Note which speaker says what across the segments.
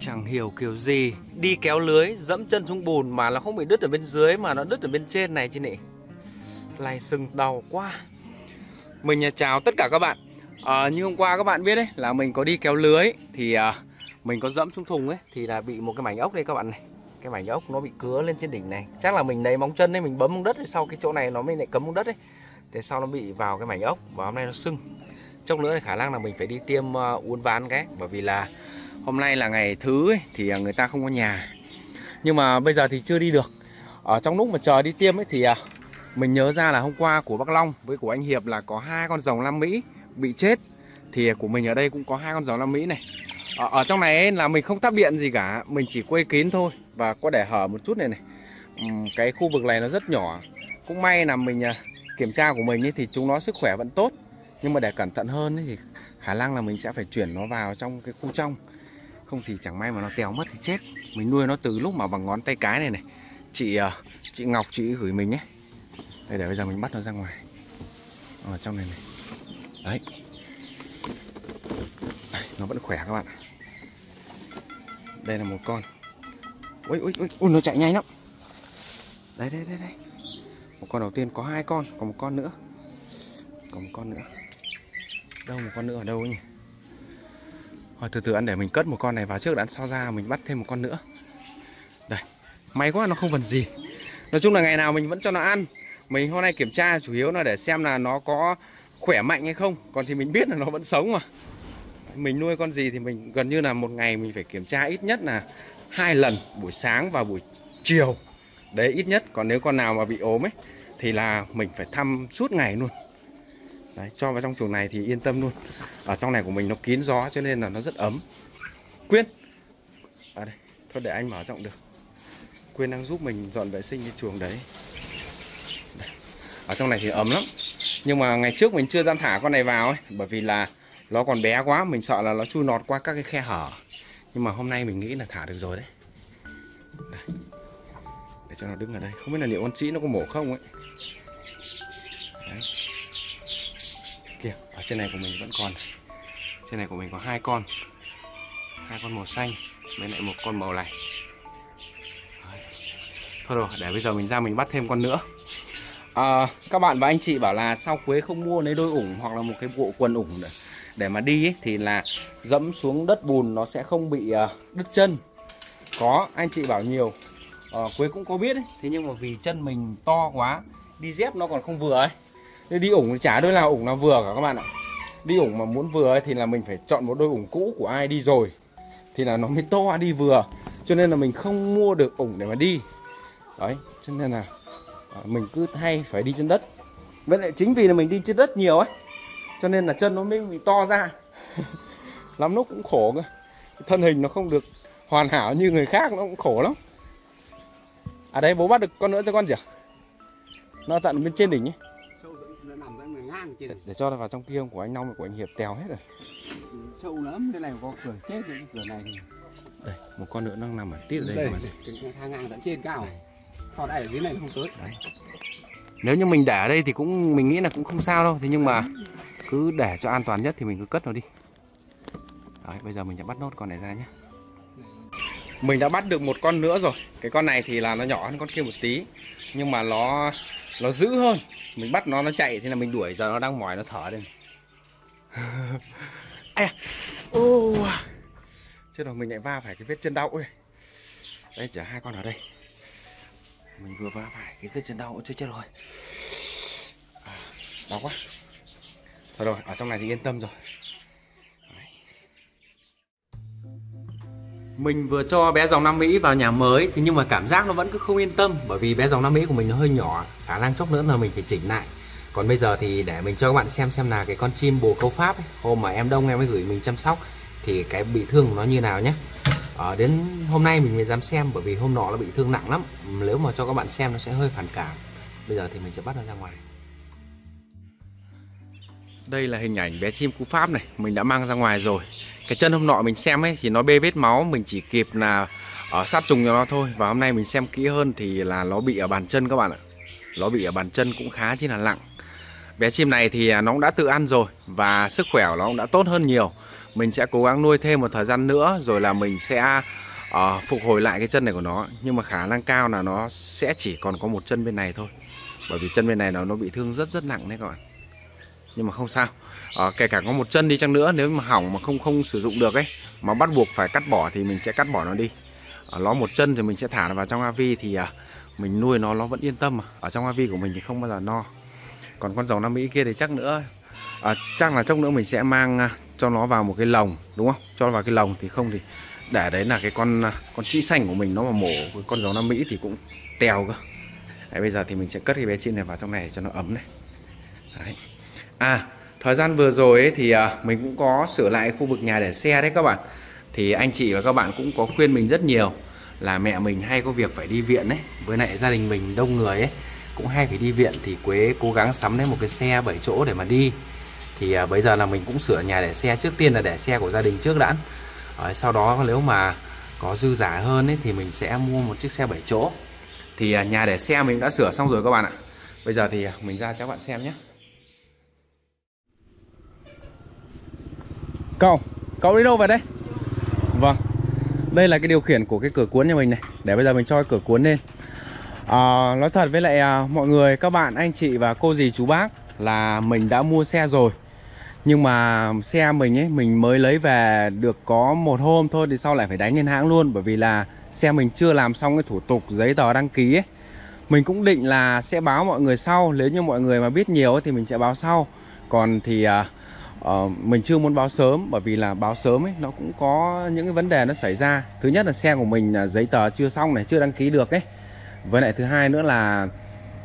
Speaker 1: Chẳng hiểu kiểu gì. Đi kéo lưới dẫm chân xuống bùn Mà nó không bị đứt ở bên dưới Mà nó đứt ở bên trên này chị nị. Lai sừng đau quá. Mình à, chào tất cả các bạn. À, Như hôm qua các bạn biết đấy Là mình có đi kéo lưới Thì à, mình có dẫm xuống thùng ấy Thì là bị một cái mảnh ốc đây các bạn này. Cái mảnh ốc nó bị cứa lên trên đỉnh này. Chắc là mình lấy móng chân ấy Mình bấm móng đất thì Sau cái chỗ này nó mới lại cấm móng đất ấy. Thế sau nó bị vào cái mảnh ốc Và hôm nay nó sưng. Chốc nữa thì khả năng là mình phải đi tiêm uh, uốn ván cái. Bởi vì là hôm nay là ngày thứ ấy, Thì người ta không có nhà. Nhưng mà bây giờ thì chưa đi được. Ở trong lúc mà chờ đi tiêm ấy thì uh, Mình nhớ ra là hôm qua của bác Long Với của anh Hiệp là có hai con rồng Lam Mỹ Bị chết. Thì của mình ở đây cũng có hai con rồng Lam Mỹ này. Ở, ở trong này ấy, là mình không tắp điện gì cả. Mình chỉ quây kín thôi Và có để hở một chút này này. Cái khu vực này nó rất nhỏ. Cũng may là mình uh, kiểm tra của mình ấy, thì chúng nó sức khỏe vẫn tốt. Nhưng mà để cẩn thận hơn ấy, thì khả năng là mình sẽ phải chuyển nó vào trong cái khu trong. Không thì chẳng may mà nó téo mất thì chết. Mình nuôi nó từ lúc mà bằng ngón tay cái này này. Chị ờ, chị Ngọc chị gửi mình nhé. Đây để bây giờ mình bắt nó ra ngoài. Ở trong này này. Đấy. Đây, nó vẫn khỏe các bạn đây là một con. Ui ui ui, ui nó chạy nhanh lắm. Đây đây đây đây một con đầu tiên có hai con, còn một con nữa. Còn một con nữa. Đâu, một con nữa ở đâu nhỉ? Thôi, từ từ ăn để mình cất một con này vào trước, đã sau ra, mình bắt thêm một con nữa. Đây, may quá nó không phần gì. Nói chung là ngày nào mình vẫn cho nó ăn. Mình hôm nay kiểm tra, chủ yếu là để xem là nó có khỏe mạnh hay không. Còn thì mình biết là nó vẫn sống mà. Mình nuôi con gì thì mình gần như là một ngày mình phải kiểm tra ít nhất là hai lần, buổi sáng và buổi chiều đấy ít nhất còn nếu con nào mà bị ốm ấy thì là mình phải thăm suốt ngày luôn. Đấy, cho vào trong chuồng này thì yên tâm luôn. Ở trong này của mình nó kín gió cho nên là nó rất ấm. Quyên! Ở đây thôi để anh mở rộng được. Quyên đang giúp mình dọn vệ sinh cái chuồng đấy. Ở trong này thì ấm lắm. Nhưng mà ngày trước mình chưa dám thả con này vào ấy bởi vì là nó còn bé quá mình sợ là nó chui nọt qua các cái khe hở. Nhưng mà hôm nay mình nghĩ là thả được rồi đấy. Đây để cho nó đứng ở đây. Không biết là liệu con trĩ nó có mổ không ấy. Đấy. Kìa ở trên này của mình vẫn còn trên này của mình có hai con. Hai con màu xanh bên lại một con màu này Đấy. thôi rồi để bây giờ mình ra mình bắt thêm con nữa. À, các bạn và anh chị bảo là sao quế không mua lấy đôi ủng hoặc là một cái bộ quần ủng để, để mà đi ấy, thì là dẫm xuống đất bùn nó sẽ không bị uh, đứt chân. Có anh chị bảo nhiều uh, quế cũng có biết ấy. Thế nhưng mà vì chân mình to quá đi dép nó còn không vừa ấy. Thế đi ủng chả đôi nào ủng nào vừa cả các bạn ạ. Đi ủng mà muốn vừa ấy, thì là mình phải chọn một đôi ủng cũ của ai đi rồi Thì là nó mới to đi vừa. Cho nên là mình không mua được ủng để mà đi. Đấy cho nên là ờ, mình cứ hay phải đi trên đất. Với lại chính vì là mình đi trên đất nhiều ấy Cho nên là chân nó mới bị to ra. Lắm lúc cũng khổ cơ. Thân hình nó không được hoàn hảo như người khác nó cũng khổ lắm. À đây bố bắt được con nữa cho con chưa Nó tận bên trên đỉnh ấy. Để, để cho nó vào trong kia của anh Long của anh Hiệp tèo hết rồi.
Speaker 2: Sâu lắm cái này có cửa chết cái cửa này thì
Speaker 1: đây một con nữa đang nằm ở tít ở đây,
Speaker 2: đây cái thang ngang tận trên cao còn đây ở dưới này không tới.
Speaker 1: Đấy. nếu như mình để ở đây thì cũng mình nghĩ là cũng không sao đâu. Thế nhưng mà cứ để cho an toàn nhất thì mình cứ cất nó đi. Đấy bây giờ mình sẽ bắt nốt con này ra nhé mình đã bắt được một con nữa rồi. Cái con này thì là nó nhỏ hơn con kia một tí. Nhưng mà nó nó dữ hơn. Mình bắt nó nó chạy thì là mình đuổi giờ nó đang mỏi nó thở đây ai à ô chết rồi mình lại va phải cái vết chân đau ấy. Đây chở hai con ở đây. Mình vừa va phải cái vết chân đau chưa chết rồi. À, đau quá. Thôi rồi ở trong này thì yên tâm rồi. Mình vừa cho bé dòng Nam Mỹ vào nhà mới Thế nhưng mà cảm giác nó vẫn cứ không yên tâm Bởi vì bé dòng Nam Mỹ của mình nó hơi nhỏ Khả năng chốc nữa là mình phải chỉnh lại. Còn bây giờ thì để mình cho các bạn xem xem là cái con chim bồ câu Pháp ấy, Hôm mà em Đông em mới gửi mình chăm sóc Thì cái bị thương của nó như nào nhé. Ở đến hôm nay mình mới dám xem bởi vì hôm nọ nó bị thương nặng lắm. Nếu mà cho các bạn xem nó sẽ hơi phản cảm. Bây giờ thì mình sẽ bắt nó ra ngoài đây là hình ảnh bé chim cú pháp này mình đã mang ra ngoài rồi. Cái chân hôm nọ mình xem ấy thì nó bê vết máu mình chỉ kịp là ở sát trùng cho nó thôi. Và hôm nay mình xem kỹ hơn thì là nó bị ở bàn chân các bạn ạ. Nó bị ở bàn chân cũng khá chi là nặng. Bé chim này thì à, nó cũng đã tự ăn rồi và sức khỏe của nó cũng đã tốt hơn nhiều. Mình sẽ cố gắng nuôi thêm một thời gian nữa rồi là mình sẽ uh, phục hồi lại cái chân này của nó. Nhưng mà khả năng cao là nó sẽ chỉ còn có một chân bên này thôi. Bởi vì chân bên này nó nó bị thương rất rất nặng đấy các bạn nhưng mà không sao. À, kể cả có một chân đi chăng nữa nếu mà hỏng mà không không sử dụng được ấy mà bắt buộc phải cắt bỏ thì mình sẽ cắt bỏ nó đi. Ờ, à, nó một chân thì mình sẽ thả nó vào trong avi thì à, mình nuôi nó nó vẫn yên tâm ở trong avi của mình thì không bao giờ no. Còn con dòng Nam Mỹ kia thì chắc nữa. À, chắc là chốc nữa mình sẽ mang à, cho nó vào một cái lồng đúng không? Cho vào cái lồng thì không thì để đấy là cái con à, con chị xanh của mình nó mà mổ con dòng Nam Mỹ thì cũng tèo cơ. Đấy, bây giờ thì mình sẽ cất cái bé chim này vào trong này cho nó ấm này. Đấy à thời gian vừa rồi ấy, thì à, mình cũng có sửa lại khu vực nhà để xe đấy các bạn. Thì anh chị và các bạn cũng có khuyên mình rất nhiều là mẹ mình hay có việc phải đi viện ấy. Với lại gia đình mình đông người ấy cũng hay phải đi viện thì Quế cố gắng sắm lấy một cái xe 7 chỗ để mà đi. Thì à, bây giờ là mình cũng sửa nhà để xe. Trước tiên là để xe của gia đình trước đã. À, sau đó nếu mà có dư giả hơn ấy thì mình sẽ mua một chiếc xe 7 chỗ. Thì à, nhà để xe mình đã sửa xong rồi các bạn ạ. Bây giờ thì à, mình ra cho các bạn xem nhé. Cậu cậu đi đâu về đây vâng đây là cái điều khiển của cái cửa cuốn nhà mình này. Để bây giờ mình cho cái cửa cuốn lên. À, nói thật với lại à, mọi người các bạn anh chị và cô dì chú bác là mình đã mua xe rồi. Nhưng mà xe mình ấy mình mới lấy về được có một hôm thôi thì sau lại phải đánh lên hãng luôn. Bởi vì là xe mình chưa làm xong cái thủ tục giấy tờ đăng ký ấy. Mình cũng định là sẽ báo mọi người sau. Nếu như mọi người mà biết nhiều ấy, thì mình sẽ báo sau. Còn thì uh, uh, mình chưa muốn báo sớm bởi vì là báo sớm ấy nó cũng có những cái vấn đề nó xảy ra. Thứ nhất là xe của mình là giấy tờ chưa xong này chưa đăng ký được ấy. Với lại thứ hai nữa là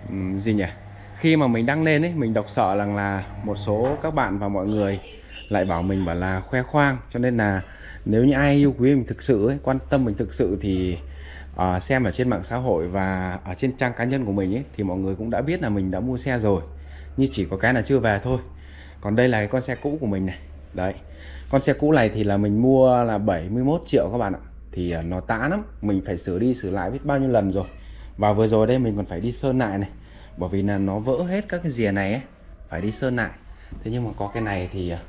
Speaker 1: um, gì nhỉ? Khi mà mình đăng lên ấy mình đọc sợ rằng là một số các bạn và mọi người lại bảo mình bảo là khoe khoang. Cho nên là nếu như ai yêu quý mình thực sự ấy, quan tâm mình thực sự thì uh, xem ở trên mạng xã hội và ở trên trang cá nhân của mình ấy thì mọi người cũng đã biết là mình đã mua xe rồi. Nhưng chỉ có cái là chưa về thôi còn đây là cái con xe cũ của mình này. Đấy. Con xe cũ này thì là mình mua là 71 triệu các bạn ạ. Thì à, nó tã lắm. Mình phải sửa đi sửa lại biết bao nhiêu lần rồi. Và vừa rồi đây mình còn phải đi sơn lại này. Bởi vì là nó vỡ hết các cái rìa này ấy, phải đi sơn lại. Thế nhưng mà có cái này thì à,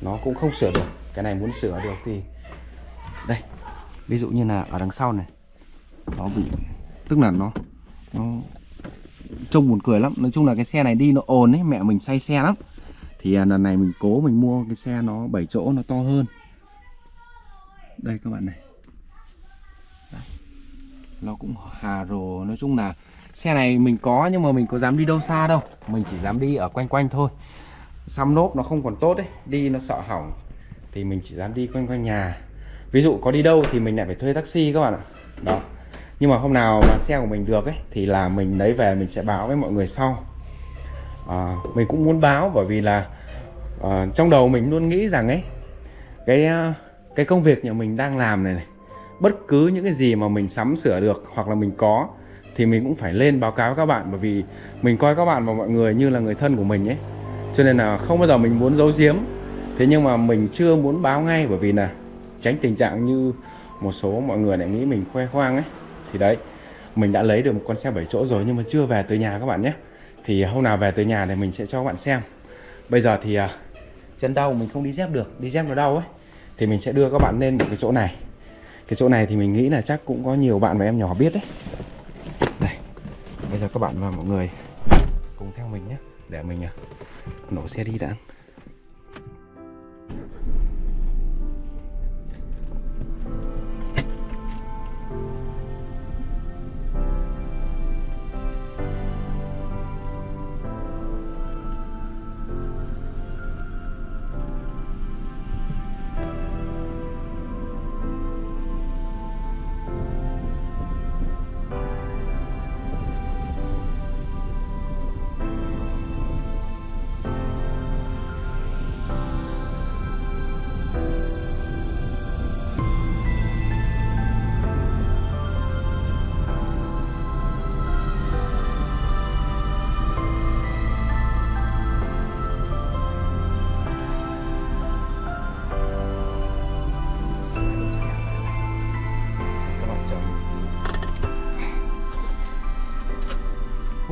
Speaker 1: nó cũng không sửa được. Cái này muốn sửa được thì đây, ví dụ như là ở đằng sau này, nó bị, tức là nó nó trông buồn cười lắm. Nói chung là cái xe này đi nó ồn ấy, mẹ mình say xe lắm thì à, lần này mình cố mình mua cái xe nó 7 chỗ nó to hơn. Đây các bạn này. Đấy. nó cũng hà rồ, nói chung là Xe này mình có nhưng mà mình có dám đi đâu xa đâu. Mình chỉ dám đi ở quanh quanh thôi. Xăm lốp nó không còn tốt đấy Đi nó sợ hỏng Thì mình chỉ dám đi quanh quanh nhà. Ví dụ có đi đâu thì mình lại phải thuê taxi các bạn ạ. Đó. Nhưng mà hôm nào mà xe của mình được ấy, Thì là mình lấy về mình sẽ báo với mọi người sau à, Mình cũng muốn báo bởi vì là à, Trong đầu mình luôn nghĩ rằng ấy Cái à, cái công việc nhà mình đang làm này này Bất cứ những cái gì mà mình sắm sửa được Hoặc là mình có thì mình cũng phải lên báo cáo các bạn bởi vì mình coi các bạn và mọi người như là người thân của mình ấy. Cho nên là không bao giờ mình muốn giấu giếm. Thế nhưng mà mình chưa muốn báo ngay bởi vì là tránh tình trạng như một số mọi người lại nghĩ mình khoe khoang ấy. Thì đấy mình đã lấy được một con xe 7 chỗ rồi nhưng mà chưa về tới nhà các bạn nhé thì hôm nào về tới nhà thì mình sẽ cho các bạn xem. Bây giờ thì uh, chân đau mình không đi dép được đi dép nó đau ấy. Thì mình sẽ đưa các bạn lên một cái chỗ này. Cái chỗ này thì mình nghĩ là chắc cũng có nhiều bạn và em nhỏ biết đấy. Đây, bây giờ các bạn và mọi người cùng theo mình nhé để mình uh, nổ xe đi đã.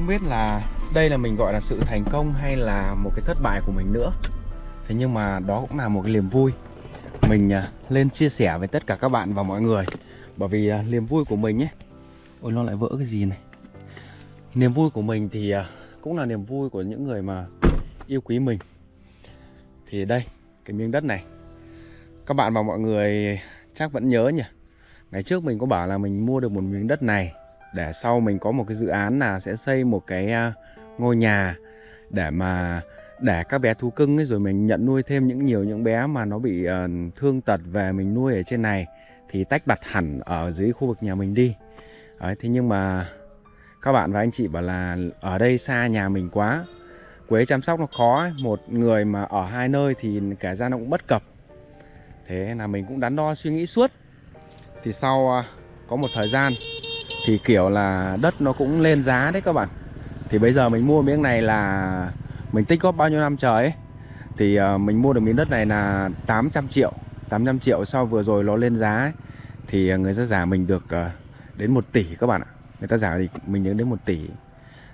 Speaker 1: Biết là đây là mình gọi là sự thành công hay là một cái thất bại của mình nữa. Thế nhưng mà đó cũng là một cái niềm vui mình à, lên chia sẻ với tất cả các bạn và mọi người. Bởi vì à, niềm vui của mình ấy, ôi, nó lại vỡ cái gì này. Niềm vui của mình thì à, cũng là niềm vui của những người mà yêu quý mình. Thì đây, cái miếng đất này. Các bạn và mọi người chắc vẫn nhớ nhỉ? Ngày trước mình có bảo là mình mua được một miếng đất này để sau mình có một cái dự án là sẽ xây một cái ngôi nhà để mà để các bé thú cưng ấy rồi mình nhận nuôi thêm những nhiều những bé mà nó bị uh, thương tật về mình nuôi ở trên này thì tách bạch hẳn ở dưới khu vực nhà mình đi. Đấy, thế nhưng mà các bạn và anh chị bảo là ở đây xa nhà mình quá quế chăm sóc nó khó ấy. một người mà ở hai nơi thì cả ra nó cũng bất cập. Thế là mình cũng đắn đo suy nghĩ suốt. Thì sau uh, có một thời gian thì kiểu là đất nó cũng lên giá đấy các bạn. Thì bây giờ mình mua miếng này là mình tích góp bao nhiêu năm trời ấy thì uh, mình mua được miếng đất này là 800 triệu 800 triệu sau vừa rồi nó lên giá ấy, thì ờ, người ta giả mình được uh, đến 1 tỷ các bạn ạ. Người ta giả thì mình đến đến 1 tỷ.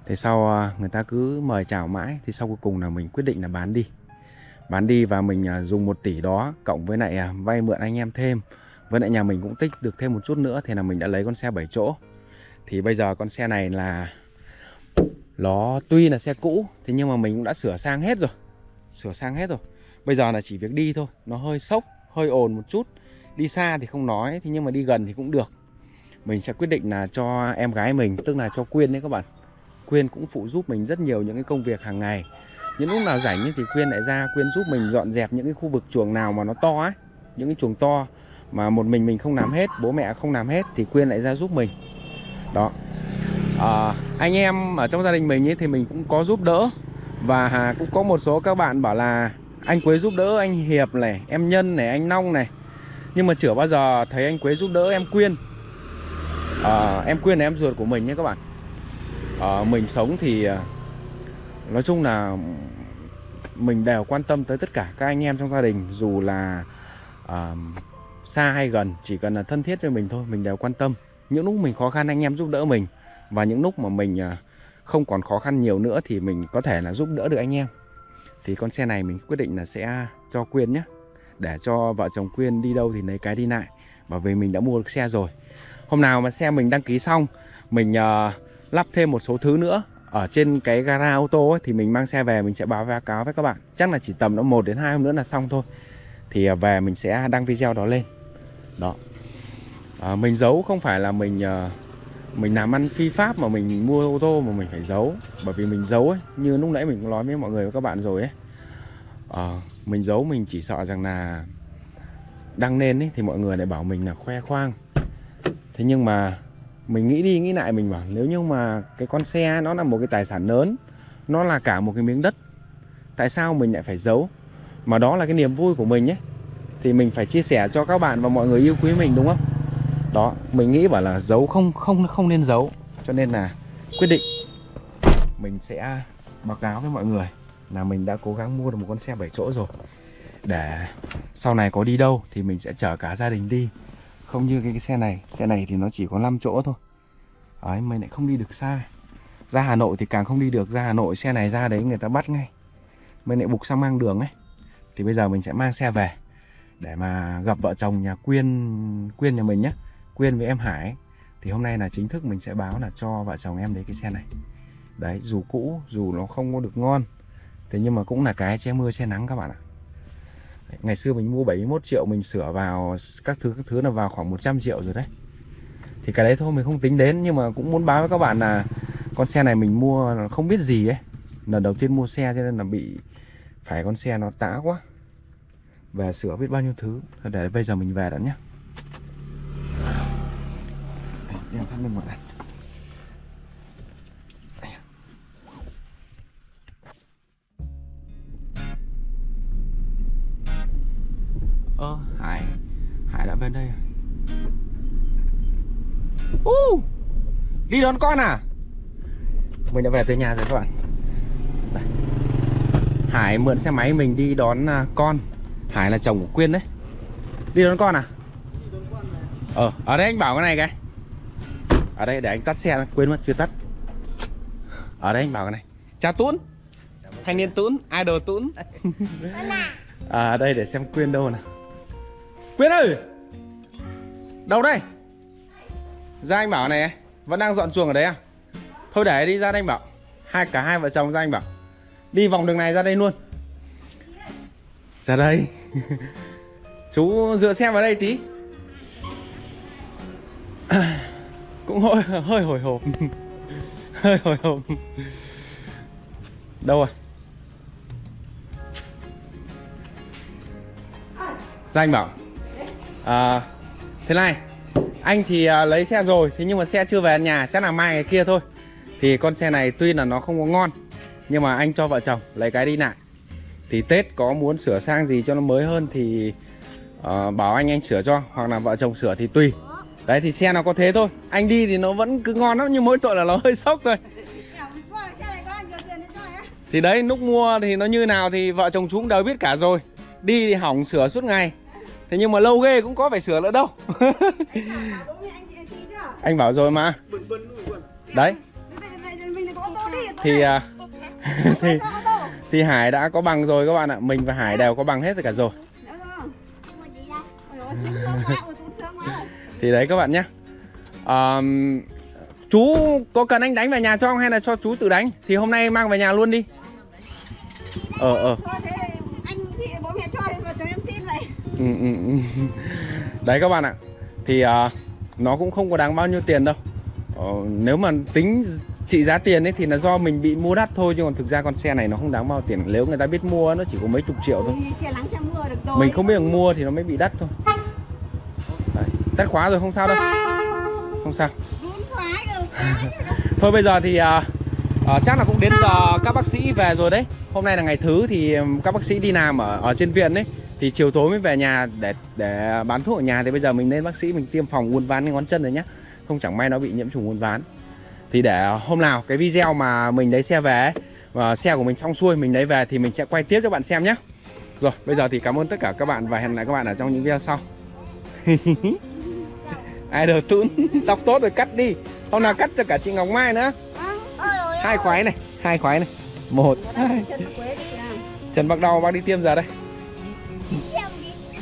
Speaker 1: Thì sau uh, người ta cứ mời chào mãi thì sau cuối cùng là mình quyết định là bán đi. Bán đi và mình uh, dùng 1 tỷ đó cộng với lại uh, vay mượn anh em thêm. Với lại nhà mình cũng tích được thêm một chút nữa thì là mình đã lấy con xe 7 chỗ. Thì bây giờ con xe này là nó tuy là xe cũ, thế nhưng mà mình cũng đã sửa sang hết rồi. Sửa sang hết rồi. Bây giờ là chỉ việc đi thôi. Nó hơi sốc, hơi ồn một chút. Đi xa thì không nói, thế nhưng mà đi gần thì cũng được. Mình sẽ quyết định là cho em gái mình, tức là cho quyên đấy các bạn. Quyên cũng phụ giúp mình rất nhiều những cái công việc hàng ngày. Những lúc nào rảnh thì quyên lại ra, quyên giúp mình dọn dẹp những cái khu vực chuồng nào mà nó to ấy. Những cái chuồng to mà một mình mình không làm hết, bố mẹ không làm hết thì quyên lại ra giúp mình. Đó à, anh em ở trong gia đình mình ấy thì mình cũng có giúp đỡ. Và cũng có một số các bạn bảo là anh Quế giúp đỡ anh Hiệp này em Nhân này anh Long này. Nhưng mà chưa bao giờ thấy anh Quế giúp đỡ em Quyên. À, em Quyên là em ruột của mình nhé các bạn. À, mình sống thì nói chung là mình đều quan tâm tới tất cả các anh em trong gia đình dù là à, xa hay gần chỉ cần là thân thiết với mình thôi mình đều quan tâm. Những lúc mình khó khăn anh em giúp đỡ mình và những lúc mà mình à, không còn khó khăn nhiều nữa thì mình có thể là giúp đỡ được anh em. Thì con xe này mình quyết định là sẽ cho Quyên nhé. Để cho vợ chồng Quyên đi đâu thì lấy cái đi lại. Bởi vì mình đã mua được xe rồi. Hôm nào mà xe mình đăng ký xong mình uh, lắp thêm một số thứ nữa ở trên cái gara ô tô ấy, thì mình mang xe về mình sẽ báo cáo với các bạn. Chắc là chỉ tầm nó một đến hai hôm nữa là xong thôi. Thì uh, về mình sẽ đăng video đó lên. Đó. Uh, mình giấu không phải là mình uh, mình làm ăn phi pháp mà mình mua ô tô mà mình phải giấu. Bởi vì mình giấu ấy như lúc nãy mình cũng nói với mọi người và các bạn rồi ấy. À, mình giấu mình chỉ sợ rằng là đăng lên ấy thì mọi người lại bảo mình là khoe khoang. Thế nhưng mà mình nghĩ đi nghĩ lại mình bảo nếu như mà cái con xe nó là một cái tài sản lớn nó là cả một cái miếng đất tại sao mình lại phải giấu? Mà đó là cái niềm vui của mình ấy. Thì mình phải chia sẻ cho các bạn và mọi người yêu quý mình đúng không? Đó mình nghĩ bảo là giấu không không không nên giấu. Cho nên là quyết định mình sẽ báo cáo với mọi người là mình đã cố gắng mua được một con xe 7 chỗ rồi. Để sau này có đi đâu thì mình sẽ chở cả gia đình đi. Không như cái, cái xe này xe này thì nó chỉ có 5 chỗ thôi. Ấy mình lại không đi được xa. Ra Hà Nội thì càng không đi được. Ra Hà Nội xe này ra đấy người ta bắt ngay. Mình lại bục sang mang đường ấy. Thì bây giờ mình sẽ mang xe về để mà gặp vợ chồng nhà Quyên Quyên nhà mình nhé. Quyên với em Hải thì hôm nay là chính thức mình sẽ báo là cho vợ chồng em lấy cái xe này. Đấy dù cũ dù nó không có được ngon thế nhưng mà cũng là cái che mưa che nắng các bạn ạ. Đấy, ngày xưa mình mua 71 triệu mình sửa vào các thứ các thứ là vào khoảng 100 triệu rồi đấy. Thì cái đấy thôi mình không tính đến nhưng mà cũng muốn báo với các bạn là con xe này mình mua không biết gì ấy. Lần đầu tiên mua xe cho nên là bị phải con xe nó tã quá. Về sửa biết bao nhiêu thứ. Để bây giờ mình về đã nhé em phát lên một ảnh ơ hải. Hải đã bên đây uh, đi đón con à? Mình đã về tới nhà rồi các bạn. Đây. hải mượn xe máy mình đi đón uh, con. Hải là chồng của quyên đấy. Đi đón con à? Ờ ở đây anh bảo cái này kìa ở đây để anh tắt xe quên mất chưa tắt. Ở đây anh bảo cái này. Chào Tún thanh niên Tún idol Tún à? Đây để xem Quyên đâu nào. Quyên ơi! Đâu đây? Ra anh bảo này vẫn đang dọn chuồng ở đấy à? Thôi để đi ra đây anh bảo. Hai cả hai vợ chồng ra anh bảo. Đi vòng đường này ra đây luôn. Ra đây. Chú dựa xe vào đây tí cũng hơi hơi hồi hộp. Hơi hồi hộp. Đâu rồi? Ra anh bảo. À, thế này. Anh thì à, lấy xe rồi thế nhưng mà xe chưa về nhà chắc là mai ngày kia thôi. Thì con xe này tuy là nó không có ngon nhưng mà anh cho vợ chồng lấy cái đi lại. Thì tết có muốn sửa sang gì cho nó mới hơn thì uh, bảo anh anh sửa cho hoặc là vợ chồng sửa thì tùy đấy thì xe nó có thế thôi. Anh đi thì nó vẫn cứ ngon lắm nhưng mỗi tội là nó hơi sốc thôi. Thì đấy lúc mua thì nó như nào thì vợ chồng chúng đều biết cả rồi. Đi thì hỏng sửa suốt ngày. Thế nhưng mà lâu ghê cũng có phải sửa nữa đâu. Anh bảo rồi mà. Đấy. Thì à, thì thì Hải đã có bằng rồi các bạn ạ. Mình và Hải đều có bằng hết rồi cả rồi thì đấy các bạn nhé à, chú có cần anh đánh về nhà cho không hay là cho chú tự đánh? Thì hôm nay mang về nhà luôn đi. Ờ ờ. Ừ, ừ, ừ. đấy các bạn ạ. Thì uh, nó cũng không có đáng bao nhiêu tiền đâu. Ờ, nếu mà tính trị giá tiền ấy thì là do mình bị mua đắt thôi chứ còn thực ra con xe này nó không đáng bao tiền. Nếu người ta biết mua nó chỉ có mấy chục triệu thôi. Mình không biết mua thì nó mới bị đắt thôi tắt khóa rồi không sao đâu. Không sao. Thôi bây giờ thì à, à, chắc là cũng đến giờ các bác sĩ về rồi đấy. Hôm nay là ngày thứ thì các bác sĩ đi làm ở ở trên viện đấy thì chiều tối mới về nhà để để bán thuốc ở nhà. Thì bây giờ mình lên bác sĩ mình tiêm phòng uốn ván cái ngón chân rồi nhá. Không chẳng may nó bị nhiễm trùng uốn ván. Thì để hôm nào cái video mà mình lấy xe về và xe của mình xong xuôi mình lấy về thì mình sẽ quay tiếp cho bạn xem nhé rồi bây giờ thì cảm ơn tất cả các bạn và hẹn lại các bạn ở trong những video sau. ai đờ tún tóc tốt rồi cắt đi. Hôm nào cắt cho cả chị Ngọc Mai nữa. Hai khoái này hai khoái này. Một hai. chân bắt đầu bác đi tiêm giờ đây.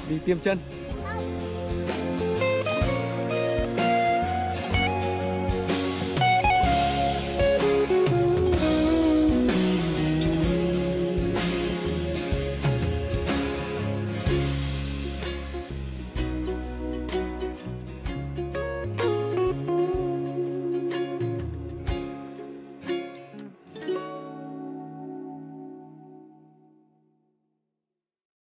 Speaker 1: Đi tiêm chân